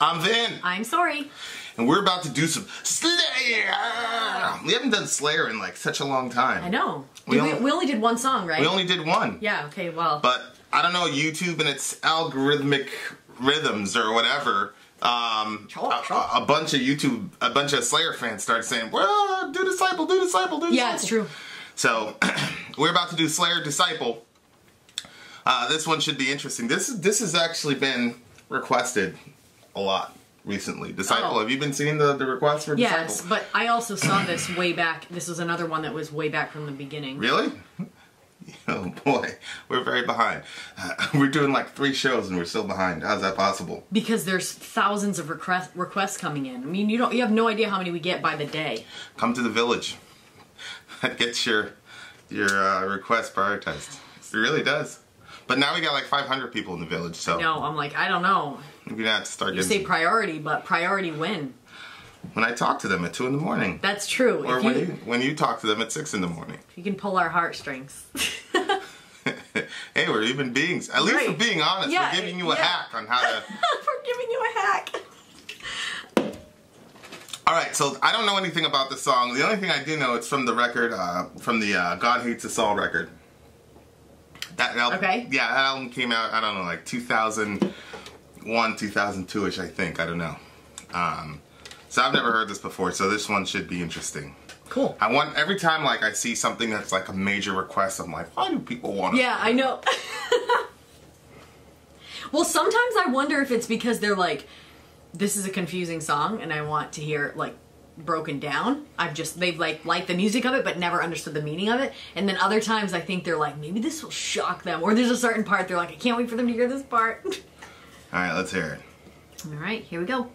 I'm Vin, I'm Sori. and we're about to do some Slayer. We haven't done Slayer in like such a long time. I know. We only- we only did one song, right? We only did one. yeah, okay, well. But I don't know YouTube and its algorithmic rhythms or whatever. Um, a, a bunch of YouTube, a bunch of Slayer fans started saying, "Well, do disciple, do disciple, do disciple." yeah, it's true. So we're about to do Slayer Disciple. Uh, this one should be interesting. This this has actually been requested a lot recently. Disciple, Oh. have you been seeing the, the requests for Yes, Disciple? but I also saw this way back. This was another one that was way back from the beginning. Really? Oh boy, we're very behind. we're doing like three shows and we're still behind. How's that possible? Because there's thousands of request, requests coming in. I mean, you don't you have no idea how many we get by the day. Come to the village. That gets your your uh, request prioritized. It really does. But now we got like 500 people in the village, so No, I'm like, I don't know. We're gonna have to start You getting. say priority, but priority when? when I talk to them at two in the morning, That's true. or if when you, you when you talk to them at six in the morning. you can pull our heartstrings. hey, we're human beings. At least Right. we're being honest. Yeah, we're giving you a yeah. hack on how to. we're giving you a hack. All right, so I don't know anything about the song. The only thing I do know it's from the record, uh, from the uh, God Hates Us All record. That album, Okay. Yeah, that album came out. I don't know, like 2001, 2002 ish. I think. I don't know. Um, so I've never heard this before. So this one should be interesting. Cool. I want every time like I see something that's like a major request. I'm like, why do people want to? Yeah, I know. well, sometimes I wonder if it's because they're like, this is a confusing song and I want to hear it like broken down. I've just they've like liked the music of it but never understood the meaning of it. And then other times I think they're like, maybe this will shock them. Or there's a certain part they're like, I can't wait for them to hear this part. All right, let's hear it. All right, here we go.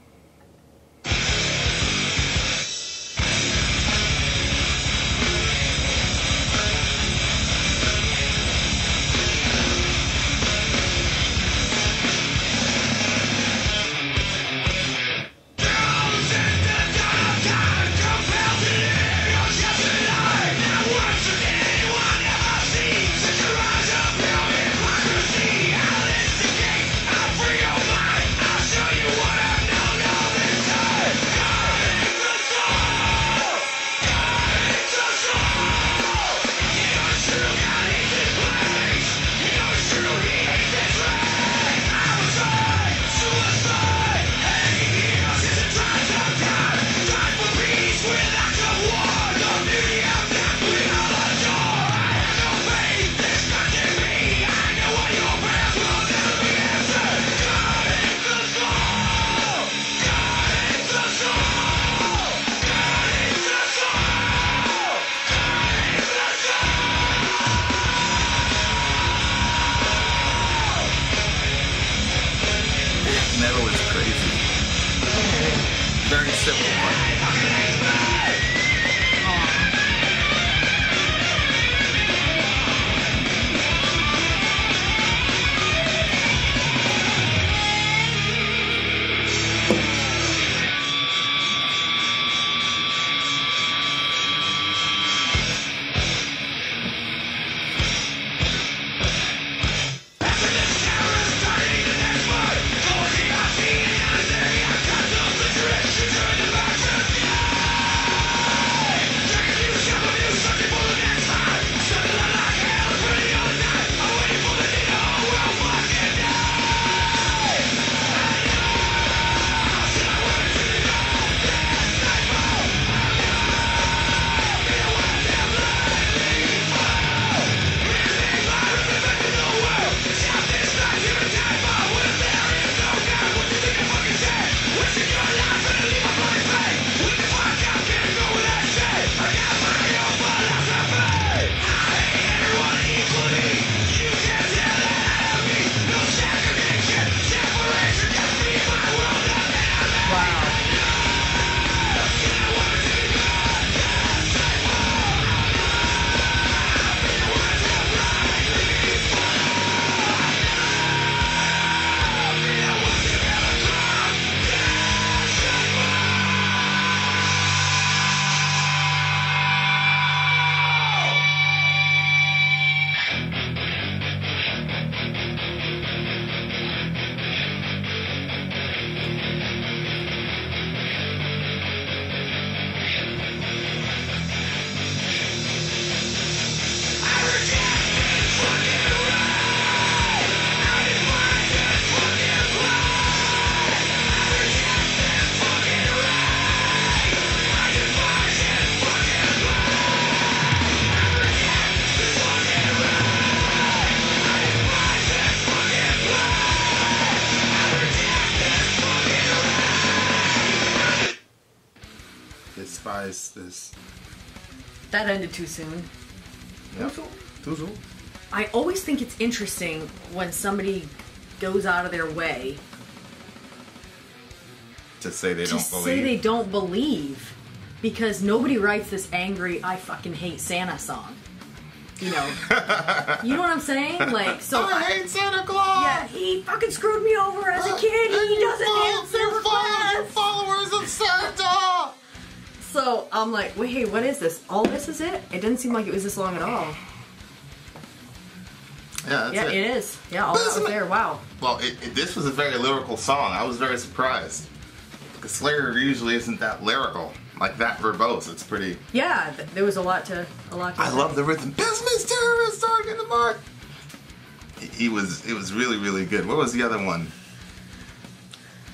That ended too soon. Yeah. Too soon. I always think it's interesting when somebody goes out of their way To say they to don't believe. say believe. they don't believe because nobody writes this angry I fucking hate Santa song. You know. you know what I'm saying? Like so I hate Santa Claus. Yeah, he fucking screwed me over as a kid. And He doesn't follow- answer you follow- you requests. followers of Santa. So I'm like, wait, hey, what is this? All this is it? It didn't seem like it was this long at all. Yeah, that's yeah, it. it is. Yeah, all that was there. Wow. Well, it, it, this was a very lyrical song. I was very surprised. Because Slayer usually isn't that lyrical, like that verbose. It's pretty. Yeah, th- there was a lot to a lot. To I say. love the rhythm. Business terrorist dog in the mark. He, he was. It was really, really good. What was the other one?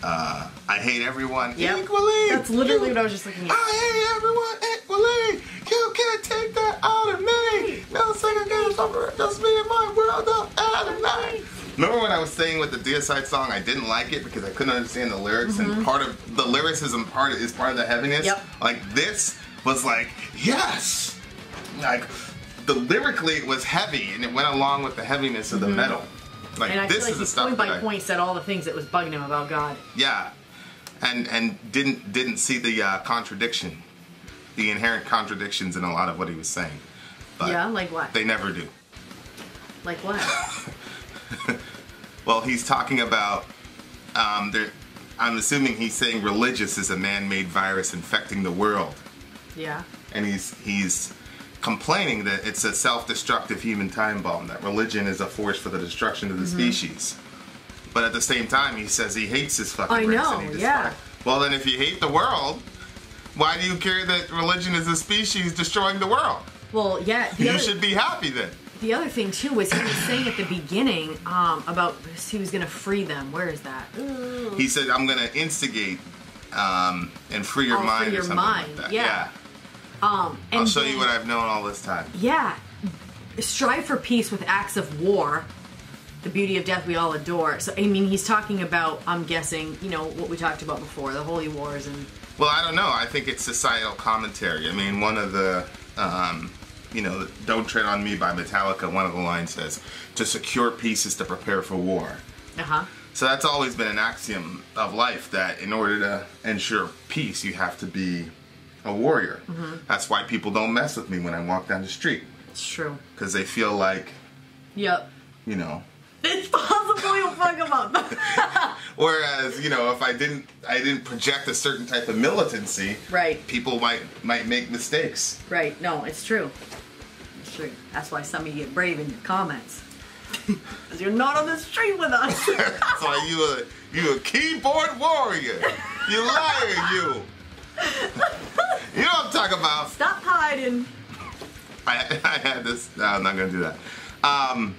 Uh, I hate everyone Yep. equally. That's literally You- what I was just looking at. I hate everyone equally. You can't take that out of me. No second guess over it. Just me and my world out of night. Remember when I was saying with the Deicide song, I didn't like it because I couldn't understand the lyrics, and part of the lyricism part is part of the heaviness. Yep. Like this was like yes, like the lyrically it was heavy, and it went along with the heaviness of the metal. Like And I this feel like is the stuff point by I- point said all the things that was bugging him about God. yeah, and and didn't didn't see the uh, contradiction, the inherent contradictions in a lot of what he was saying. But yeah, like what? they never do. like what? Well, he's talking about. Um, there, I'm assuming he's saying religious is a man-made virus infecting the world, yeah. and he's he's complaining that it's a self-destructive human time bomb. That religion is a force for the destruction of the Mm-hmm. species. But at the same time, he says he hates his fucking I race. know, and he yeah. Well, then, if you hate the world, why do you care that religion is a species destroying the world? Well, yeah. You other, should be happy then. The other thing too was he was saying at the beginning um, about he was going to free them. Where is that? He said, "I'm going to instigate um, and free your Oh, free mind or something mind, like that." yeah. Um, and I'll show then- you what I've known all this time. Yeah, strive for peace with acts of war. The beauty of death we all adore. So I mean, he's talking about. I'm guessing, you know, what we talked about before, the holy wars and Well, I don't know. I think it's societal commentary. I mean, one of the, um, you know, "Don't Tread on Me" by Metallica. One of the lines says, "To secure peace is to prepare for war." uh huh. So that's always been an axiom of life that in order to ensure peace, you have to be a warrior. Mm-hmm. That's why people don't mess with me when I walk down the street It's true. because they feel like, Yep. you know. It's possible you'll fuck them up. Whereas, you know, if I didn't, I didn't project a certain type of militancy, right. people might might make mistakes. Right. No, it's true. It's true. That's why some of you get brave in your comments. Because you're not on the street with us. That's why you a you a keyboard warrior. You liar, you. You know what I'm talking about. Stop hiding. I, I had this. No, I'm not gonna do that. Um,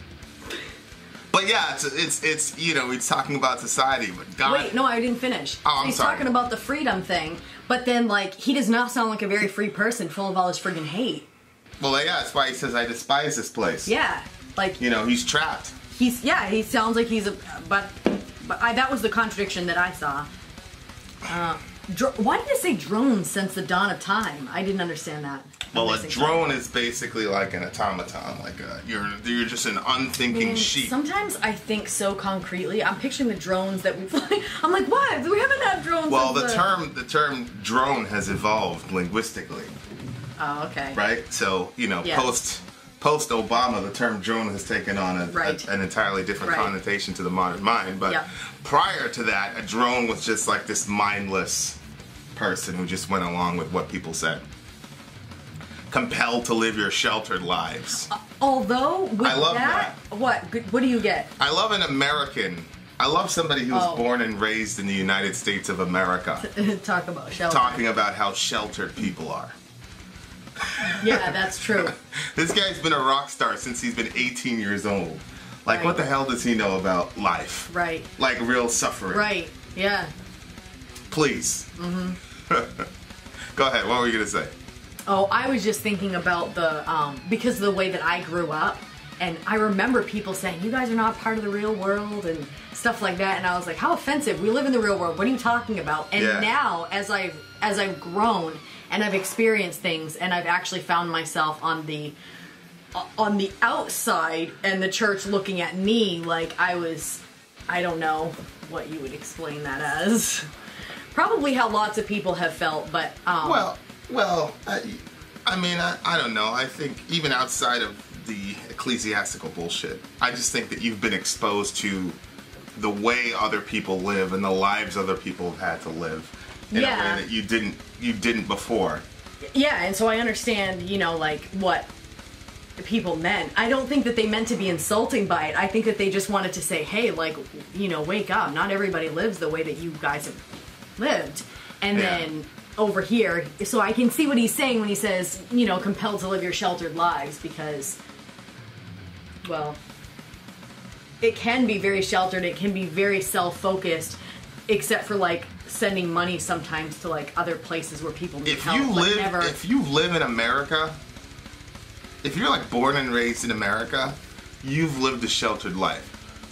but yeah, it's, it's it's you know he's talking about society, but God. Wait, no, I didn't finish. Oh, I'm He's sorry. talking about the freedom thing, but then like he does not sound like a very free person, full of all this friggin' hate. Well, yeah, that's why he says I despise this place. Yeah, like You know, he's trapped. he's yeah, he sounds like he's a but but I, that was the contradiction that I saw. Uh, dr- why did it say drones since the dawn of time? I didn't understand that. Well, a drone is basically like an automaton. Like a, you're you're just an unthinking And sheep. Sometimes I think so concretely. I'm picturing the drones that we fly. I'm like, what? We haven't had drones. Well, since the term the term drone has evolved linguistically, Oh, okay. right? So you know, Yeah. post post Obama, the term drone has taken on a, Right. a- an entirely different Right. connotation to the modern mind. But Yeah. prior to that, a drone was just like this mindless person who just went along with what people said. Compelled to live your sheltered lives. Uh, although with I love that, what what do you get? I love an American. I love somebody who was Oh. born and raised in the United States of America. Talk about shelter. talking about how sheltered people are. Yeah, that's true. This guy's been a rock star since he's been 18 years old. Like, Right. what the hell does he know about life? Right. Like real suffering. Right. Yeah. Please. Mm-hmm. Go ahead. What were you gonna say? Oh, I was just thinking about the um because of the way that I grew up and I remember people saying you guys are not part of the real world and stuff like that and I was like how offensive. We live in the real world. What are you talking about? And Yeah. now as I've as I've grown and I've experienced things, and I've actually found myself on the on the outside, and the church looking at me like I was, I don't know what you would explain that as. Probably how lots of people have felt, but um, Well, well, I, I mean, I, I don't know. I think even outside of the ecclesiastical bullshit, I just think that you've been exposed to the way other people live and the lives other people have had to live in Yeah. a way that you didn't you didn't before. yeah, and so I understand, you know, like what people meant. I don't think that they meant to be insulting by it. I think that they just wanted to say, hey, like, you know, wake up. Not everybody lives the way that you guys have lived. And Yeah. then over here, so I can see what he's saying when he says, you know, compelled to live your sheltered lives because, well, it can be very sheltered, it can be very self focused, except for like sending money sometimes to like other places where people need If help. you live never, if you live in America, if you're like born and raised in America, you've lived a sheltered life.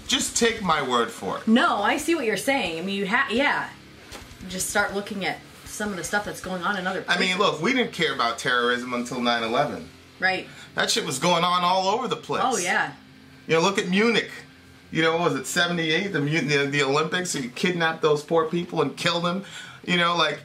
Just take my word for it. No, I see what you're saying. I mean, you have, yeah. Just start looking at some of the stuff that's going on in other places. I mean, look, we didn't care about terrorism until 9/11. Right. That shit was going on all over the place. Oh, yeah. You know, look at Munich. You know, what was it 78? The, the the Olympics. You kidnapped those poor people and killed them. You know, like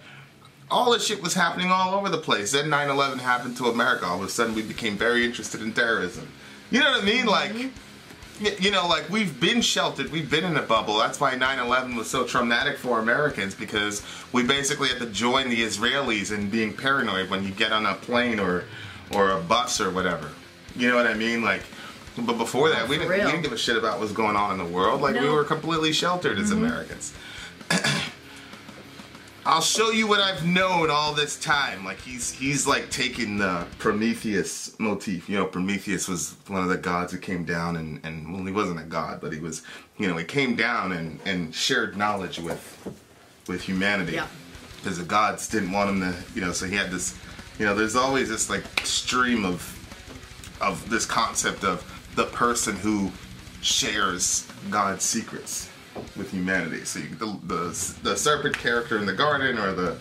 all this shit was happening all over the place. Then 9/11 happened to America. All of a sudden, we became very interested in terrorism. You know what I mean? Like, mm-hmm. you know, like we've been sheltered. We've been in a bubble. That's why 9/11 was so traumatic for Americans because we basically had to join the Israelis in being paranoid when you get on a plane or or a bus or whatever. You know what I mean? Like, but before that, we didn't, we didn't give a shit about what's going on in the world. Like, we were completely sheltered as mm-hmm. Americans. I'll show you what I've known all this time. Like he's he's like taking the Prometheus motif. You know, Prometheus was one of the gods who came down and and well, he wasn't a god, but he was, you know, he came down and and shared knowledge with with humanity. Yeah. Because the gods didn't want him to, you know, so he had this, you know, there's always this like stream of of this concept of the person who shares God's secrets with humanity. So you, the, the the serpent character in the garden, or the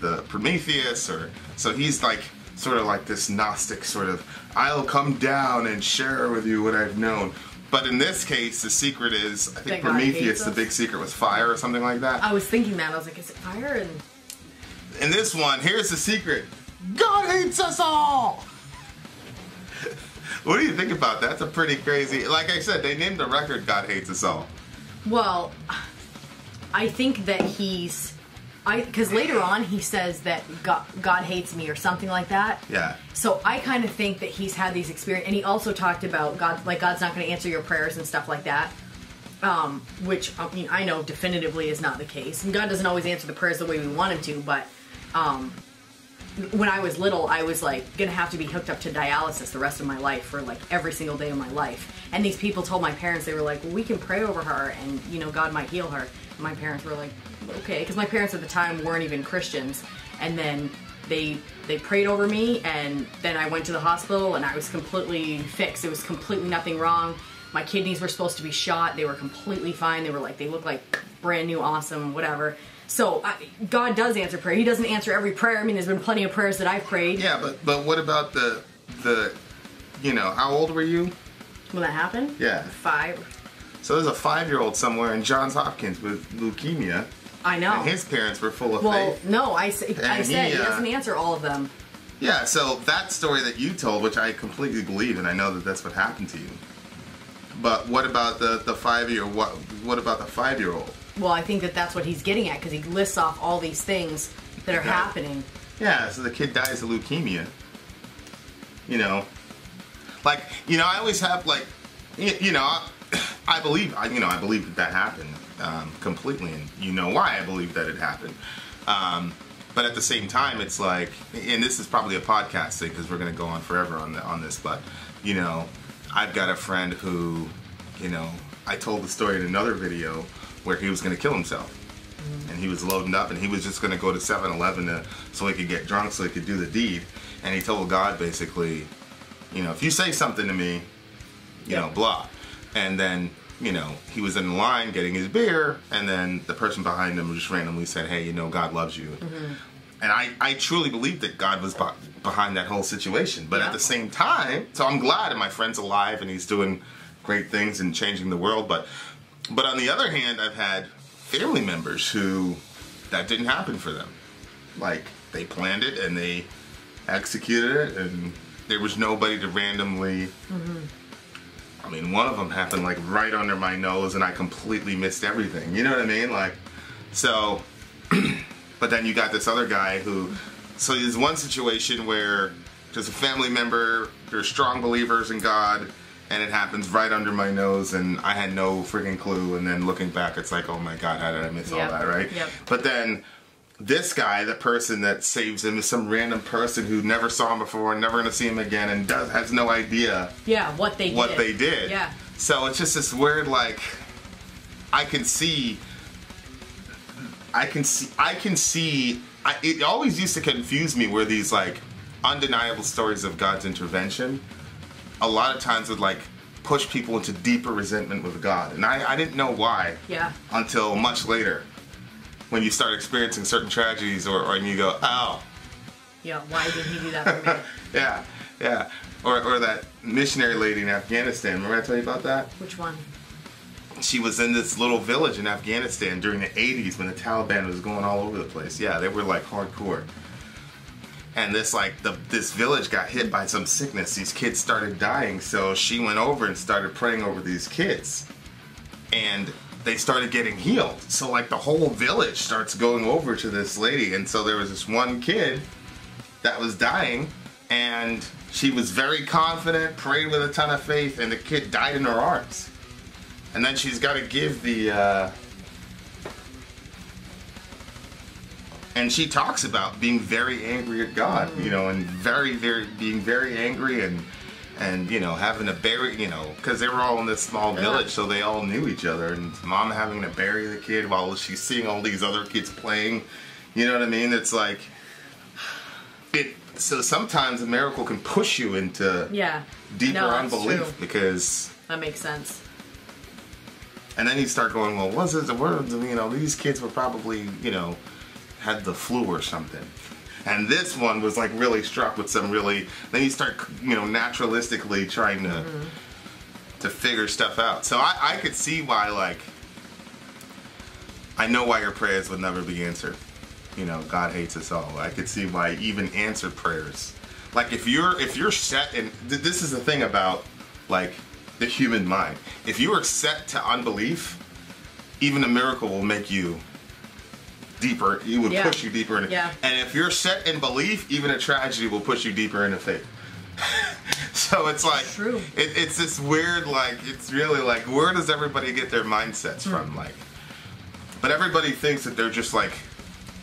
the Prometheus, or so he's like sort of like this Gnostic sort of I'll come down and share with you what I've known. But in this case, the secret is I think That Prometheus. The big secret was fire or something like that. I was thinking that. I was like, is it fire? And In this one, here's the secret. God hates us all. What do you think about that? That's a pretty crazy. Like I said, they named the record "God Hates Us All." Well, I think that he's. I because later on he says that God, God hates me or something like that. Yeah. So I kind of think that he's had these experience, and he also talked about God, like God's not going to answer your prayers and stuff like that. Um, which I mean, I know definitively is not the case, and God doesn't always answer the prayers the way we want Him to. But um, when I was little, I was like gonna have to be hooked up to dialysis the rest of my life for like every single day of my life. And these people told my parents they were like, "Well, we can pray over her, and you know, God might heal her." And my parents were like, "Okay," because my parents at the time weren't even Christians. And then they they prayed over me, and then I went to the hospital, and I was completely fixed. It was completely nothing wrong. My kidneys were supposed to be shot. They were completely fine. They were like they looked like brand new, awesome, whatever. So I, God does answer prayer. He doesn't answer every prayer. I mean, there's been plenty of prayers that I've prayed. Yeah, but but what about the the you know how old were you? When that happened? Yeah. Five. So there's a five year old somewhere in Johns Hopkins with leukemia, I know. and his parents were full of well, faith. no, I, And said he, he uh, doesn't answer all of them. Yeah, so that story that you told, which I completely believe, and I know that that's what happened to you. But what about the the five year what what about the five year old? Well, I think that that's what he's getting at because he lists off all these things that are happening. Yeah, so the kid dies of leukemia. You know, like you know, I always have like, you, you know, I, I believe, I, you know, I believe that that happened um, completely, and you know why I believe that it happened. Um, but at the same time, it's like, and this is probably a podcast thing because we're going to go on forever on the, on this. But you know, I've got a friend who, you know, I told the story in another video where he was going to kill himself mm-hmm. and he was loading up and he was just going to go to 7-eleven so he could get drunk so he could do the deed and he told god basically you know if you say something to me you know blah and then you know he was in line getting his beer and then the person behind him just randomly said hey you know god loves you mm-hmm. and I, I truly believe that God was beh- behind that whole situation. But Yeah. at the same time, so I'm glad, and my friend's alive, and he's doing great things and changing the world. But but on the other hand, I've had family members who that didn't happen for them. Like they planned it and they executed it, and there was nobody to randomly. Mm-hmm. I mean, one of them happened like right under my nose, and I completely missed everything. You know what I mean? Like, so. but then you got this other guy who. So there's one situation where there's a family member, they're strong believers in God, and it happens right under my nose, and I had no freaking clue. And then looking back, it's like, oh my God, how did I miss Yep. all that, right? Yep. But then this guy, the person that saves him, is some random person who never saw him before, never gonna see him again, and does has no idea Yeah, what they what did. they did. Yeah. So it's just this weird like I can see I can see I can see I, it always used to confuse me where these like undeniable stories of God's intervention a lot of times would like push people into deeper resentment with God. And I, I didn't know why Yeah. until much later when you start experiencing certain tragedies or, or and you go, oh, Yeah, why did he do that for me? yeah, yeah. Or, or that missionary lady in Afghanistan. Remember I told you about that? Which one? she was in this little village in Afghanistan during the 80s when the Taliban was going all over the place. Yeah, they were like hardcore. And this like the this village got hit by some sickness. These kids started dying, so she went over and started praying over these kids. And they started getting healed. So like the whole village starts going over to this lady and so there was this one kid that was dying and she was very confident, prayed with a ton of faith and the kid died in her arms and then she's got to give the uh, and she talks about being very angry at god you know and very very being very angry and and you know having to bury you know because they were all in this small village so they all knew each other and mom having to bury the kid while she's seeing all these other kids playing you know what i mean it's like it so sometimes a miracle can push you into Yeah. deeper No, unbelief true. because That makes sense. and then you start going, well, what's it the word? You know, these kids were probably, you know, had the flu or something. And this one was like really struck with some really. Then you start, you know, naturalistically trying to to figure stuff out. So I, I could see why, like, I know why your prayers would never be answered. You know, God hates us all. I could see why even answered prayers, like if you're if you're set in. Th- this is the thing about like the human mind. If you are set to unbelief, even a miracle will make you deeper. It would Yeah. push you deeper in. Yeah. And if you're set in belief, even a tragedy will push you deeper into faith. so it's like True. It, it's this weird, like it's really like where does everybody get their mindsets Hmm. from? Like, but everybody thinks that they're just like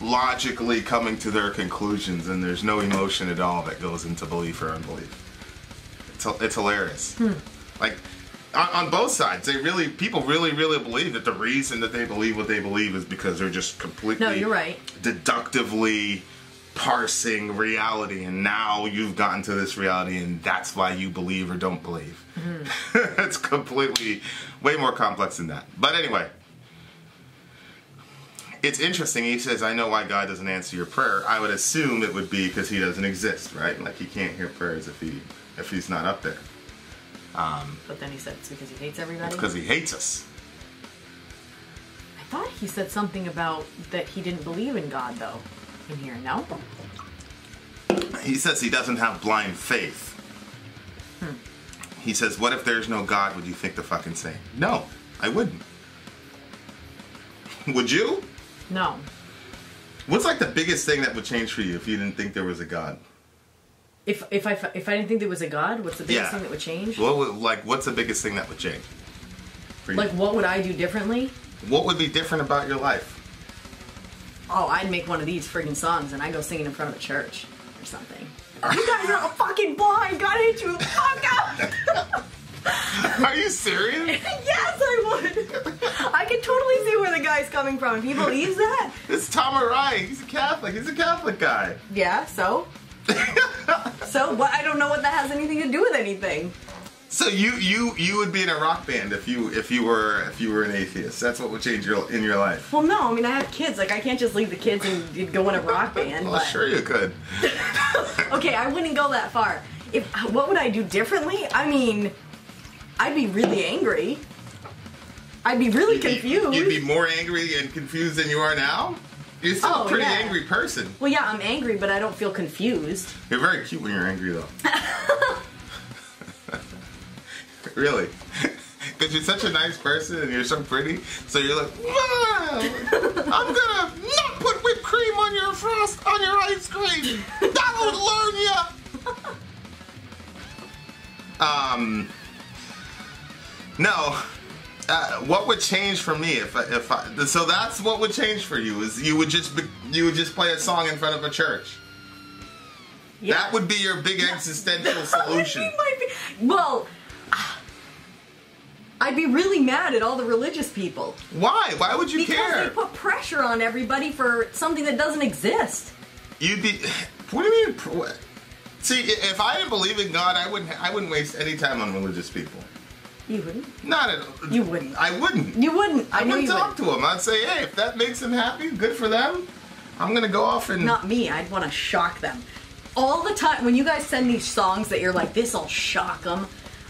logically coming to their conclusions, and there's no emotion at all that goes into belief or unbelief. It's it's hilarious. Hmm. Like on, on both sides, they really people really really believe that the reason that they believe what they believe is because they're just completely No, you're right. deductively parsing reality and now you've gotten to this reality and that's why you believe or don't believe. Mm-hmm. it's completely way more complex than that. But anyway it's interesting. He says i know why god doesn't answer your prayer. I would assume it would be because he doesn't exist right? Like he can't hear prayers if he if he's not up there Um, but then he said it's because he hates everybody. because he hates us I thought he said something about that he didn't believe in God though. In here, no? he says he doesn't have blind faith. Hmm. He says, "What if there's no God? Would you think the fucking same?" No, I wouldn't. Would you? No. What's like the biggest thing that would change for you if you didn't think there was a God? If if I if I didn't think there was a God, what's the biggest Yeah. thing that would change? What would, like what's the biggest thing that would change? For you? Like what would I do differently? what would be different about your life? Oh, I'd make one of these friggin' songs and I go singing in front of a church or something. You guys are all fucking blind. God hates you fuck out. Are you serious? yes, I would. I can totally see where the guy's coming from. If he believes that, It's Tom Araya. He's a Catholic. He's a Catholic guy. yeah. So, so what? I don't know what that has anything to do with anything. So you you you would be in a rock band if you if you were if you were an atheist. That's what would change your in your life. Well, no, I mean I have kids. Like I can't just leave the kids and go in a rock band. Well, but- sure you could. Okay, I wouldn't go that far. If what would I do differently? I mean, I'd be really angry. I'd be really confused. You'd be more angry and confused than you are now. You're Oh, a pretty yeah. angry person. well, yeah, I'm angry, but I don't feel confused. You're very cute when you're angry, though. really. Because you're such a nice person and you're so pretty, so you're like, wow, I'm gonna not put whipped cream on your frost on your ice cream. That'll learn ya. Um, no. Uh, what would change for me if I, if I, so that's what would change for you is you would just be, you would just play a song in front of a church. Yeah. That would be your big existential solution. Be- well, I'd be really mad at all the religious people Why? Why would you because care? they put pressure on everybody for something that doesn't exist. You'd be. What do you mean? See, if I didn't believe in God, I wouldn't. I wouldn't waste any time on religious people. You wouldn't. Not at. All. You wouldn't. I wouldn't. You wouldn't. I, I wouldn't talk wouldn't. to them. I'd say, hey, if that makes them happy, good for them. I'm gonna go off and. Not me. I'd want to shock them. All the time when you guys send these songs that you're like, this'll shock them.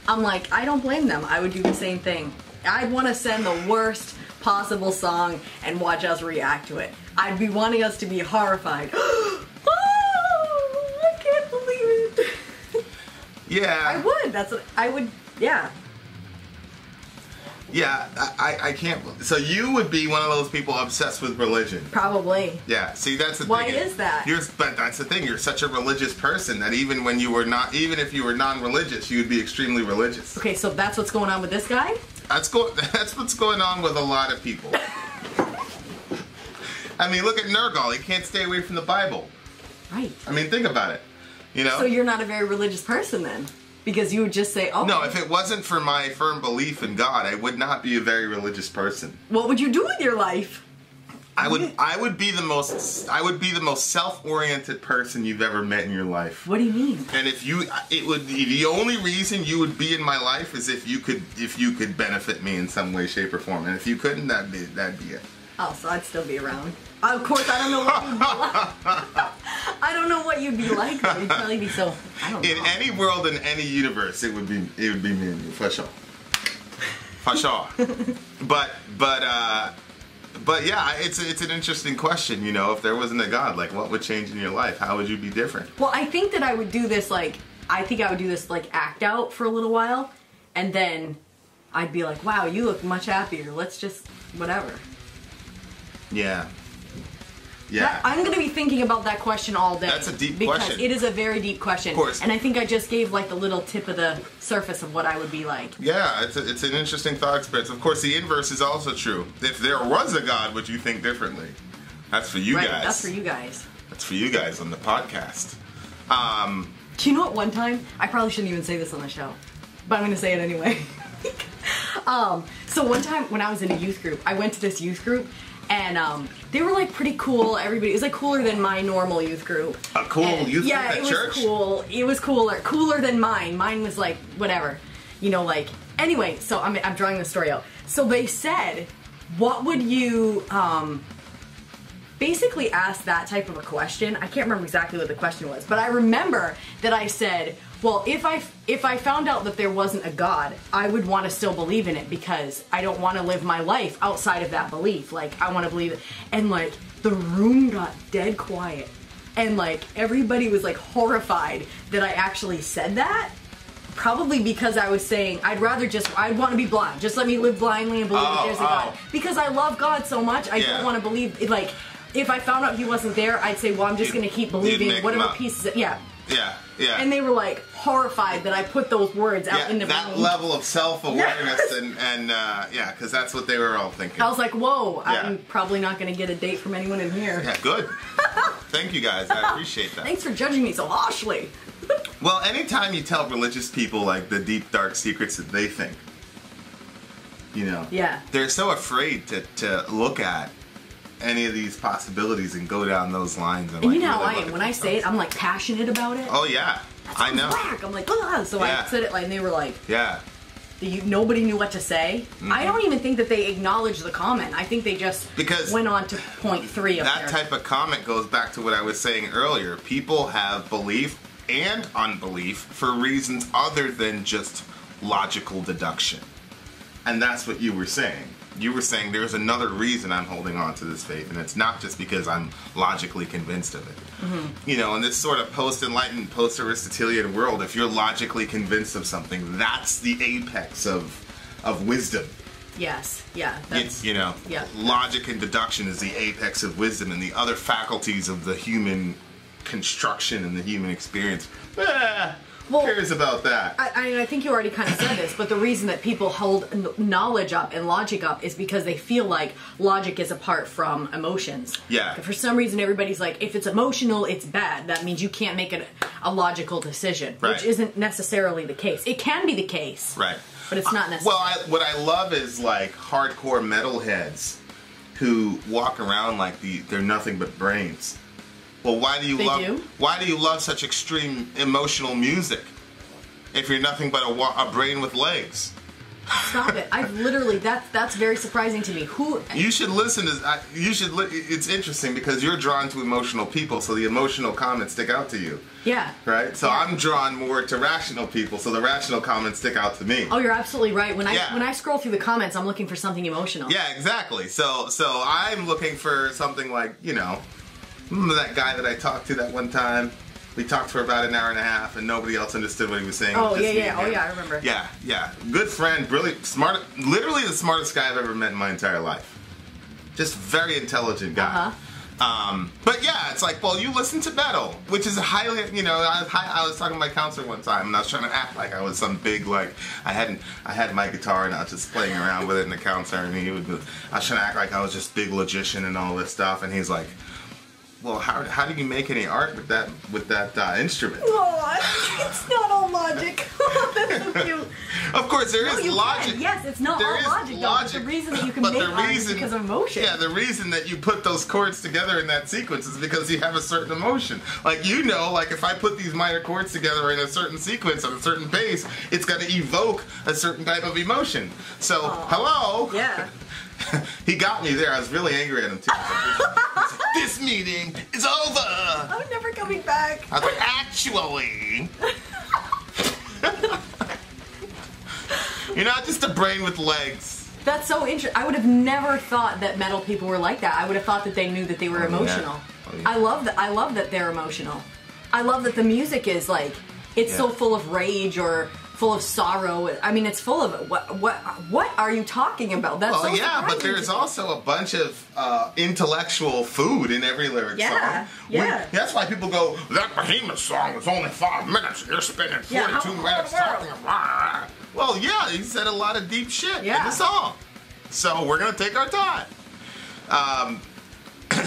I'm like, I don't blame them. I would do the same thing. I'd want to send the worst possible song and watch us react to it. I'd be wanting us to be horrified. oh, I can't believe it. yeah. I would. That's what I would. Yeah. Yeah. I, I. Can't. So you would be one of those people obsessed with religion. Probably. Yeah. See, that's the Why thing. is that? You're, but that's the thing. You're such a religious person that even when you were not, even if you were non-religious, you would be extremely religious. Okay, so that's what's going on with this guy. That's go. That's what's going on with a lot of people. I mean, look at Nergal. He can't stay away from the Bible. Right. I mean, think about it. You know. So you're not a very religious person then, because you would just say, "Oh, no, if it wasn't for my firm belief in God, I would not be a very religious person. what would you do with your life?" I would. I would be the most. I would be the most self-oriented person you've ever met in your life. What do you mean? And if you, it would. Be the only reason you would be in my life is if you could, if you could benefit me in some way, shape, or form. And if you couldn't, that'd be that'd be it. Oh, so I'd still be around. Of course, I don't know what you'd be like. I don't know what you'd be like. Though. You'd probably be so. I don't know. In any world, in any universe, it would be it would be me and you for sure, for sure. but but uh, but yeah, it's it's an interesting question. You know, if there wasn't a God, like what would change in your life? How would you be different? well, I think that I would do this like I think I would do this like act out for a little while, and then I'd be like, "Wow, you look much happier. Let's just whatever." Yeah, yeah. That- I'm going to be thinking about that question all day. That's a deep because question. it is a very deep question. Of course. And I think I just gave like the little tip of the surface of what I would be like. yeah, it's, a, it's an interesting thought experience. Of course, the inverse is also true. If there was a God, would you think differently? That's for you right? guys. That's for you guys. That's for you guys on the podcast. Um, Do you know what? One time, I probably shouldn't even say this on the show, but I'm going to say it anyway. um, so one time when I was in a youth group, I went to this youth group, and um, they were like pretty cool. Everybody it was like cooler than my normal youth group. A cool And- youth yeah, group at it church? was cool. It was cooler, cooler than mine. Mine was like whatever, you know, like anyway. So I'm I'm drawing the story out. So they said, what would you um basically asked that type of a question. I can't remember exactly what the question was, but I remember that I said, "Well, if I if I found out that there wasn't a god, I would want to still believe in it because I don't want to live my life outside of that belief. Like I want to believe it." And like the room got dead quiet. And like everybody was like horrified that I actually said that. Probably because I was saying I'd rather just I'd want to be blind. Just let me live blindly and believe that Oh, there's a God. oh. Because I love God so much, I Yeah. don't want to believe like if I found out he wasn't there, I'd say, well, I'm just going to keep believing whatever pieces. Of, yeah. Yeah, yeah. And they were like horrified that I put those words out yeah, in the that room. level of self-awareness Yes. and and uh, yeah, because that's what they were all thinking. I was like, whoa, Yeah. I'm probably not going to get a date from anyone in here. yeah, good. Thank you guys. I appreciate that. Thanks for judging me so harshly. Well, anytime you tell religious people like the deep dark secrets that they think, you know, Yeah. they're so afraid to to look at any of these possibilities and go down those lines. And, And like, you know how really I am. When I say it, I'm like passionate about it. oh yeah, I know. I'm like, ah. So Yeah. I said it like, and they were like, Yeah. you, nobody knew what to say. I don't even think that they acknowledged the comment. I think they just Mm-hmm. Because went on to point three of That type of comment goes back to what I was saying earlier. People have belief and unbelief for reasons other than just logical deduction. And that's what you were saying. You were saying there's another reason I'm holding on to this faith, and it's not just because I'm logically convinced of it. Mm-hmm. You know, in this sort of post enlightened, post Aristotelian world, if you're logically convinced of something, that's the apex of of wisdom. yes, yeah. It's, That's, you know, yeah. logic and deduction is the apex of wisdom, and the other faculties of the human construction and the human experience. Eh, Well- who cares about that? I, I, I think you already kind of said this, but the reason that people hold knowledge up and logic up is because they feel like logic is apart from emotions. Yeah. For some reason, everybody's like, if it's emotional, it's bad. That means you can't make a, a logical decision, Right. which isn't necessarily the case. It can be the case, right. but it's not necessary. Well, I, what I love is like hardcore metalheads who walk around like the they're nothing but brains. Well, why do you They love do? why do you love such extreme emotional music if you're nothing but a, a brain with legs? Stop it! I've literally that's that's very surprising to me. Who? You should listen to. I- You should. Li- it's interesting because you're drawn to emotional people, so the emotional comments stick out to you, Yeah. right? So Yeah. I'm drawn more to rational people, so the rational comments stick out to me. Oh, you're absolutely right. When I Yeah. when I scroll through the comments, I'm looking for something emotional. Yeah, exactly. So so I'm looking for something like you know, remember that guy that I talked to that one time. We talked for about an hour and a half, and nobody else understood what he was saying. Oh, yeah, yeah. Oh, yeah, I remember. Yeah, yeah. Good friend, really smart, literally the smartest guy I've ever met in my entire life. Just very intelligent guy. Uh-huh. Um, but yeah, it's like, well, you listen to metal, which is highly, you know, I was, I was talking to my counselor one time, and I was trying to act like I was some big, like, I hadn't, I had my guitar and I was just playing around with it, in the counselor, and he would, I was trying to act like I was just big logician and all this stuff, and he's like, well, how, how do you make any art with that with that uh, instrument? Oh, it's not logic. That's so cute. Of course, there No, is logic. can. Yes, it's not There all is logic, though. The reason that you can but make the reason- because of emotion. Yeah, the reason that you put those chords together in that sequence is because you have a certain emotion. Like you know, like if I put these minor chords together in a certain sequence at a certain pace, it's going to evoke a certain type of emotion. So, hello. Yeah. he got me there. I was really angry at him too. this meeting is over. I'm never coming back. I was like, actually. You're not just a brain with legs. That's so interesting. I would have never thought that metal people were like that. I would have thought that they knew that they were Oh, yeah. emotional. Oh, yeah. I love that. I love that they're emotional. I love that the music is like it's so full of rage or full of sorrow. I mean, it's full of. What what what are you talking about? That's Well, so yeah, but there's also a bunch of uh, intellectual food in every lyric Yeah, song. yeah. that's why people go, that Behemoth song was only five minutes, and you're spending 42 Yeah, how- minutes talking about Well, yeah, he said a lot of deep shit in the song. So we're going to take our time. Um,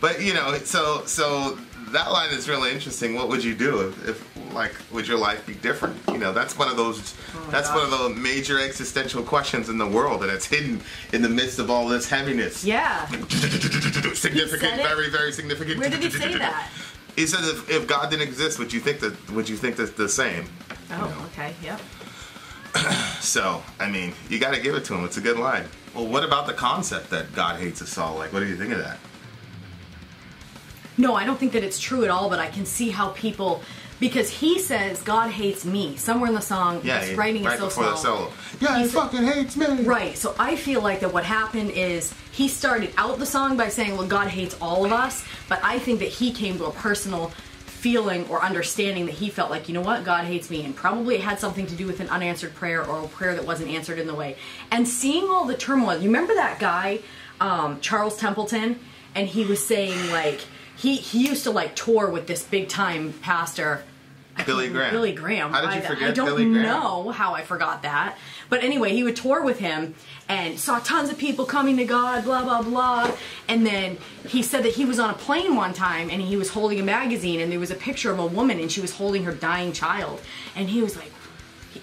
but, you know, so so that line is really interesting. What would you do if, if like, would your life be different? You know, that's one of those, Oh that's one of the major existential questions in the world, and it's hidden in the midst of all this heaviness. Yeah. significant, very, very significant. Where did he say that? He said, if, "If God didn't exist, would you think that? Would you think that the same?" Oh, okay. Yep. So, I mean, you got to give it to him. It's a good line. Well, what about the concept that God hates us all? Like, what do you think of that? No, I don't think that it's true at all, but I can see how people because he says God hates me. Somewhere in the song, Yeah, this he- writing right so before small. the solo. Yeah, he fucking hates me. Right. So I feel like that what happened is he started out the song by saying, "Well, God hates all of us," but I think that he came to a personal feeling or understanding that he felt like, you know what, God hates me, and probably it had something to do with an unanswered prayer or a prayer that wasn't answered in the way. And seeing all the turmoil, you remember that guy, um, Charles Templeton, and he was saying like he he used to like tour with this big time pastor. Billy Graham. Billy Graham. How did you I, forget I don't Billy Graham? know how I forgot that. But anyway, he would tour with him and saw tons of people coming to God, blah, blah, blah. And then he said that he was on a plane one time and he was holding a magazine and there was a picture of a woman and she was holding her dying child. And he was like,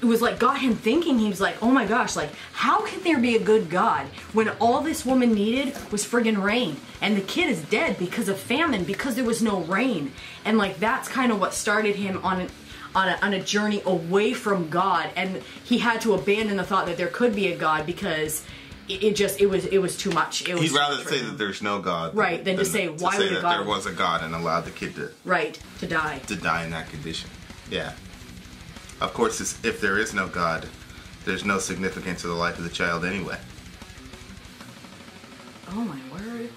it was like got him thinking. He was like, "Oh my gosh, like how can there be a good God when all this woman needed was friggin' rain, and the kid is dead because of famine because there was no rain." And like that's kind of what started him on an on a, on a journey away from God, and he had to abandon the thought that there could be a God because it, it just it was it was too much. It was He'd rather say that there's no God, Right, than to say, why would that God- there was a God and allowed the kid to right to die. to die in that condition. Yeah. Of course, it's- if there is no God, there's no significance to the life of the child anyway. Oh my word.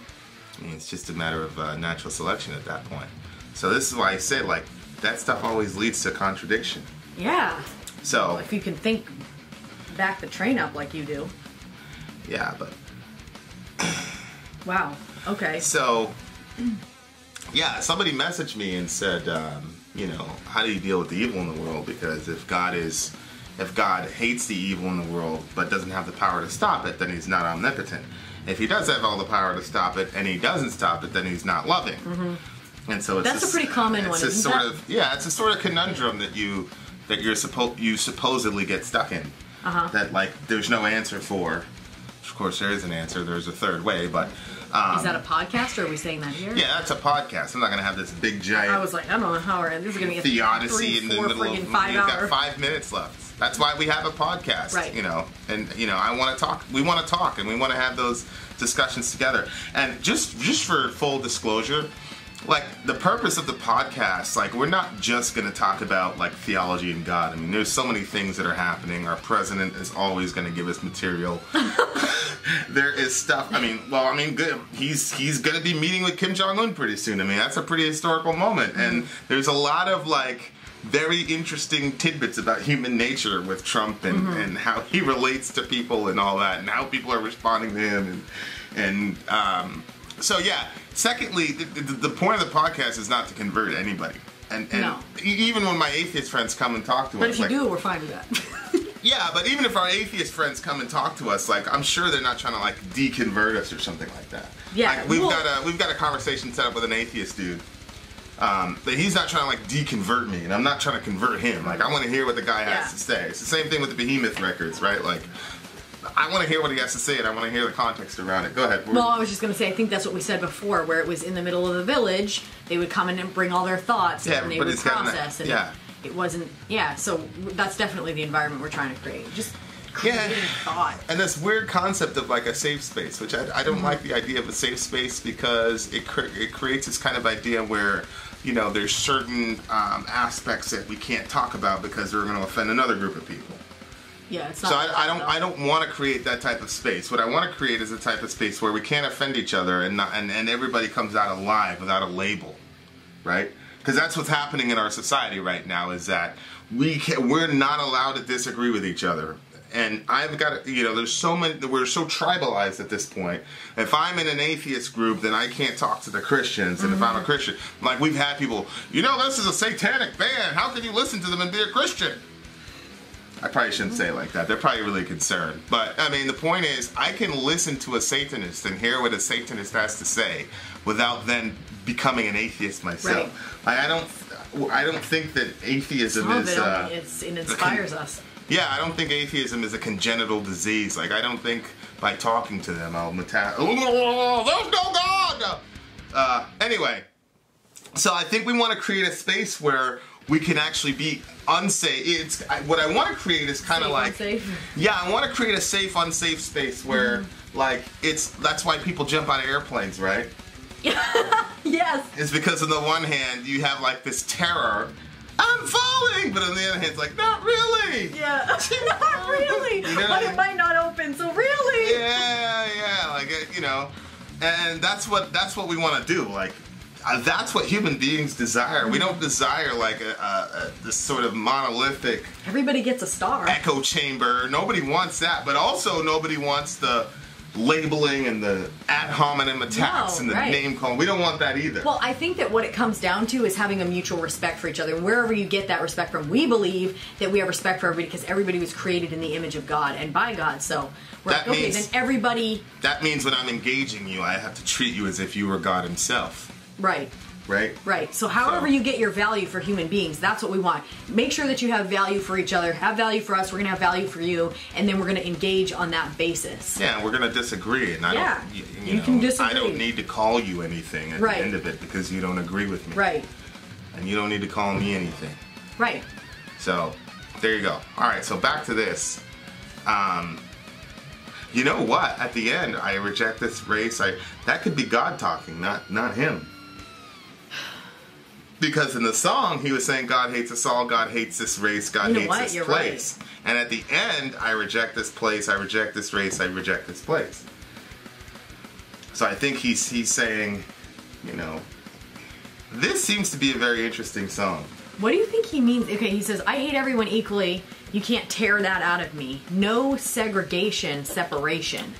I mean, it's just a matter of uh, natural selection at that point. So this is why I say like that stuff always leads to contradiction. Yeah. So If you can think back the train up like you do. yeah, but Wow. Okay. so yeah, somebody messaged me and said, um, you know, how do you deal with the evil in the world? Because if God is, if God hates the evil in the world but doesn't have the power to stop it, then He's not omnipotent. If He does have all the power to stop it and He doesn't stop it, then He's not loving. And so it's Mm-hmm. That's a pretty common it's one, It's isn't sort that? of yeah, it's a sort of conundrum that you that you're supposed you supposedly get stuck in. Uh-huh. That like there's no answer for. Of course, there is an answer. There's a third way, but um, Is that a podcast or are we saying that here? yeah, that's a podcast. I'm not gonna have this big giant I was like, I don't know how we're, this is gonna be a theodicy three, in the middle of. We've got five minutes left. That's why we have a podcast, Right. You know, and you know, I want to talk. We want to talk, and we want to have those discussions together. And just just for full disclosure, like the purpose of the podcast, like we're not just going to talk about like theology and God. I mean, there's so many things that are happening. Our president is always going to give us material. there is stuff. I mean, well, I mean, good. He's he's going to be meeting with Kim Jong Un pretty soon. I mean, that's a pretty historical moment, and there's a lot of like very interesting tidbits about human nature with Trump and, and how he relates to people and all that, and how people are responding to him, and and um, so yeah. Secondly, the, the, the point of the podcast is not to convert anybody. And, and No. even when my atheist friends come and talk to But us, but if you like, do, we're fine with that. yeah, but even if our atheist friends come and talk to us, like I'm sure they're not trying to like deconvert us or something like that. Yeah, like, we've well- got a we've got a conversation set up with an atheist dude. Um, but he's not trying to like deconvert me, and I'm not trying to convert him. Like I want to hear what the guy has Yeah. to say. It's the same thing with the Behemoth records, right? Like I want to hear what he has to say, and I want to hear the context around it. Go ahead. well, I was just gonna say, I think that's what we said before, where it was in the middle of the village. They would come in and bring all their thoughts, Yeah, and they would an- process. And yeah. it wasn't. Yeah. So that's definitely the environment we're trying to create. Just Yeah. thought. and this weird concept of like a safe space, which I, I don't like the idea of a safe space because it cre- it creates this kind of idea where you know there's certain um, aspects that we can't talk about because they're going to offend another group of people. Yeah. It's not. So I, I don't I don't want to create that type of space. What I want to create is a type of space where we can't offend each other and not, and, and everybody comes out alive without a label, right? Because that's what's happening in our society right now is that we can, we're not allowed to disagree with each other. And I've got you know, there's so many, we're so tribalized at this point. If I'm in an atheist group, then I can't talk to the Christians. And if I'm a mm-hmm. Christian, like we've had people, you know, this is a satanic band. How can you listen to them and be a Christian? I probably shouldn't say it like that. They're probably really concerned. But I mean, the point is, I can listen to a Satanist and hear what a Satanist has to say without then becoming an atheist myself. Like, I don't, I don't think that atheism is. it, Uh, it's, it inspires us. yeah, I don't think atheism is a congenital disease. Like, I don't think by talking to them I'll meta- oh, there's no God. Uh, anyway, so I think we want to create a space where we can actually be unsafe. It's I, what I want to create is kind of like unsafe. yeah, I want to create a safe, unsafe space where like it's that's why people jump out of airplanes, right? Yes. It's because on the one hand you have like this terror, I'm falling, but on the other hand it's like not really. Yeah. not really. You know- but it might not open. So really. Yeah, yeah, like uh, you know, and that's what that's what we want to do. Like uh, that's what human beings desire. We don't desire like a, a, a this sort of monolithic Everybody gets a star. echo chamber. Nobody wants that, but also nobody wants the labeling and the ad hominem attacks No, and the right. name calling. We don't want that either. Well, I think that what it comes down to is having a mutual respect for each other. And wherever you get that respect from, we believe that we have respect for everybody because everybody was created in the image of God and by God. So we're That like, okay, means- then everybody, that means when I'm engaging you, I have to treat you as if you were God Himself. Right? right? Right. So, however So- you get your value for human beings, that's what we want. Make sure that you have value for each other, have value for us. We're gonna have value for you, and then we're gonna engage on that basis. Yeah, we're gonna disagree, and I Yeah, don't. You, you know, can I don't need to call you anything at Right. the end of it because you don't agree with me, Right. and you don't need to call me anything. Right. So, there you go. All right, so back to this. Um, you know what? At the end, I reject this race. I that could be God talking, not not him. Because in the song, he was saying God hates us all, God hates this race, God You know hates what? this You're place. And at the end, I reject this place, I reject this race, I reject this place. So I think he's he's saying, you know, this seems to be a very interesting song. What do you think he means? Okay, he says, I hate everyone equally. You can't tear that out of me. No segregation, separation.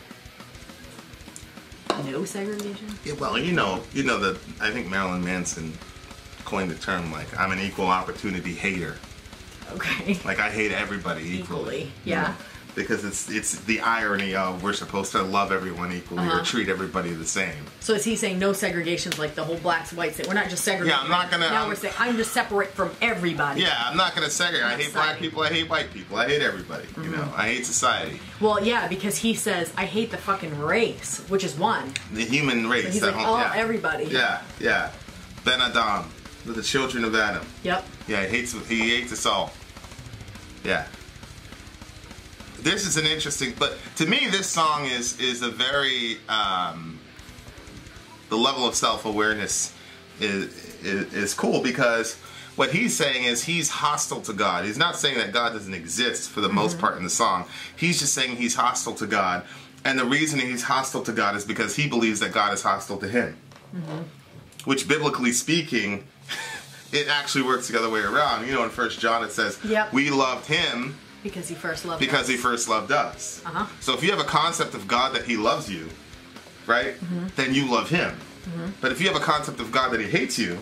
No segregation? Yeah, well, you know, you know that I think Marilyn Manson coined the term like I'm an equal opportunity hater. Okay. Like I hate everybody equally. Equally, you yeah. know? Because it's it's the irony of we're supposed to love everyone equally Uh-huh. or treat everybody the same. So is he saying no segregations like the whole blacks, whites thing? We're not just segregating. Yeah, I'm not gonna- Now I'm- we're saying I'm just separate from everybody. Yeah, I'm not gonna segregate. I hate black people. I hate white people. I hate everybody. You Mm-hmm. know, I hate society, Well, yeah, because he says I hate the fucking race, which is one. the human race. But he's that like, whole- oh, yeah. everybody. Yeah, yeah. Ben Adam, the children of Adam. Yep. Yeah, he hates he hates us all. Yeah. This is an interesting, but to me, this song is is a very um, the level of self awareness is, is is cool because what he's saying is he's hostile to God. He's not saying that God doesn't exist for the most part in the song. He's just saying he's hostile to God, and the reason he's hostile to God is because he believes that God is hostile to him. Which, biblically speaking, it actually works the other way around. You know, in First John it says, Yep. "We loved him Because he first loved because us. he first loved us." Uh-huh. So if you have a concept of God that He loves you, right, Mm-hmm. then you love Him. But if you have a concept of God that He hates you,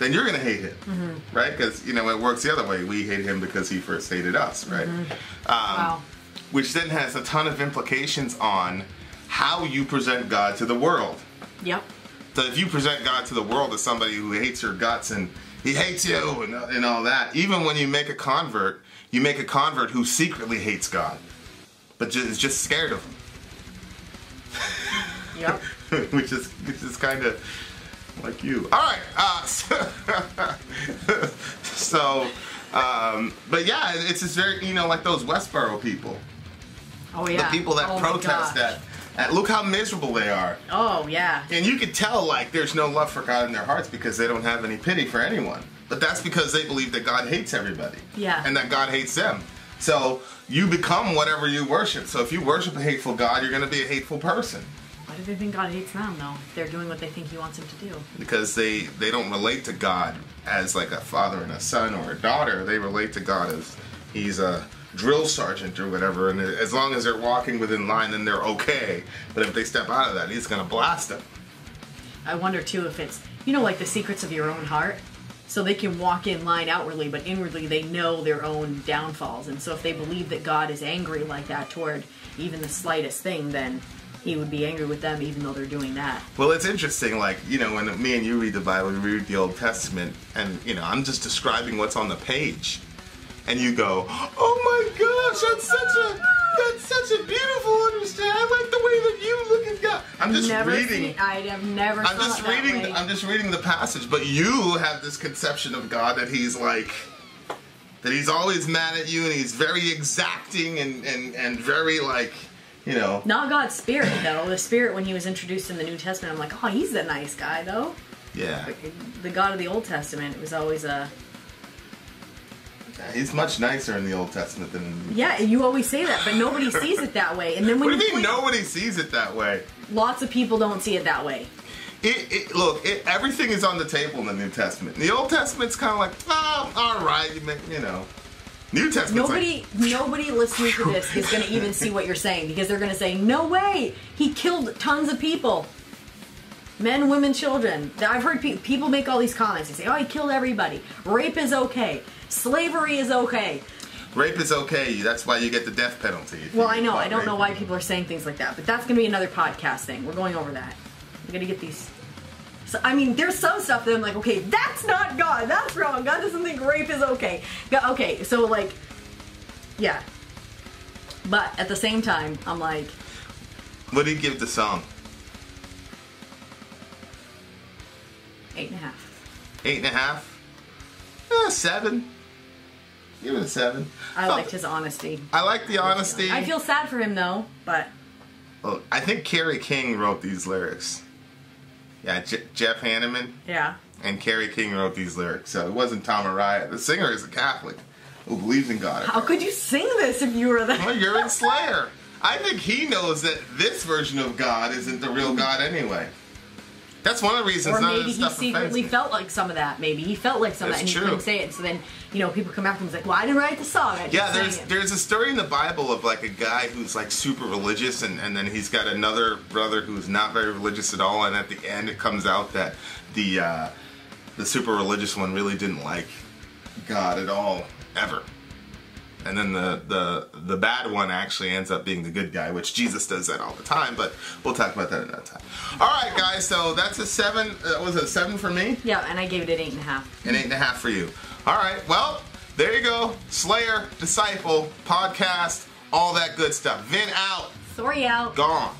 then you're going to hate Him, Mm-hmm. right? Because you know it works the other way. We hate Him because He first hated us, right? Um, Wow. Which then has a ton of implications on how you present God to the world. Yep. So if you present God to the world as somebody who hates your guts and he hates you and, and all that, even when you make a convert, you make a convert who secretly hates God, but just, is just scared of Yep. him, which is which is kind of like you. All right, uh, so, so um, but yeah, it's just very you know like those Westboro people, Oh yeah. the people that Oh, protest that. At, look how miserable they are. Oh yeah. And you could tell, like, there's no love for God in their hearts because they don't have any pity for anyone. But that's because they believe that God hates everybody. Yeah. And that God hates them. So you become whatever you worship. So if you worship a hateful God, you're going to be a hateful person Why do they think God hates them though? They're doing what they think He wants them to do. because they they don't relate to God as like a father and a son or a daughter. They relate to God as he's a drill sergeant or whatever. And as long as they're walking within line, then they're okay. But if they step out of that, he's going to blast them. I wonder too if it's you know like the secrets of your own heart. So they can walk in line outwardly, but inwardly they know their own downfalls. And so if they believe that God is angry like that toward even the slightest thing, then He would be angry with them even though they're doing that. Well, it's interesting, like, you know, when me and you read the Bible, we read the Old Testament, and, you know, I'm just describing what's on the page. And you go, oh my gosh, that's such a, that's such a beautiful understanding. I like the way that you look at God. I'm just never reading. seen- I have never. I'm just reading. way. I'm just reading the passage, but you have this conception of God that He's like, that He's always mad at you, and He's very exacting and and and very like, you know, Not God's spirit though. The spirit when he was introduced in the New Testament, I'm like, oh, he's a nice guy though. yeah. But the God of the Old Testament it was always a He's much nicer in the Old Testament than in the New yeah. You always say that, but nobody sees it that way. And then when What do you mean nobody sees it that way? lots of people don't see it that way. It, it, look, it, everything is on the table in the New Testament. In the Old Testament's kind of like, oh, all right, you, make, you know. New Testament's Nobody, like, nobody listening to this is going to even see what you're saying because they're going to say, "No way, he killed tons of people, men, women, children." I've heard pe- people make all these comments. They say, "Oh, he killed everybody. Rape is okay. Slavery is okay." rape is okay. That's why you get the death penalty. Well, I know. I don't know why people are saying things like that, but that's going to be another podcast thing. We're going over that. We're going to get these So, I mean, there's some stuff that I'm like, okay, that's not God. That's wrong. God doesn't think rape is okay. Go- Okay, so like, yeah. But at the same time, I'm like, What do you give the song? eight and a half. Eight and a half? Eh, seven. Give it a seven. I liked his honesty. I like the honesty. I feel sad for him though, but Look, I think Kerry King wrote these lyrics. Yeah, Jeff Hanneman yeah. and Kerry King wrote these lyrics. So it wasn't Tom Araya. The singer is a Catholic who believes in God. How could you sing this if you were that? Well, you're in Slayer. I think he knows that this version of God isn't the real God anyway. That's one of the reasons Or maybe he secretly felt like some of that. Maybe he felt like some of that, and That's he true. couldn't say it. So then, you know, people come after him and like, "Well, I didn't write the song." I Yeah, there's there's a story in the Bible of like a guy who's like super religious, and, and then he's got another brother who's not very religious at all, and at the end it comes out that the uh, the super religious one really didn't like God at all ever, and then the the the bad one actually ends up being the good guy, which Jesus does that all the time. But we'll talk about that another time. All right, guys, so that's a seven. Uh, was it a seven for me? Yeah, and I gave it an eight and a half. An eight and a half for you. All right. Well, there you go. Slayer, Disciple, podcast, all that good stuff. Vin out. Sori out. Gone.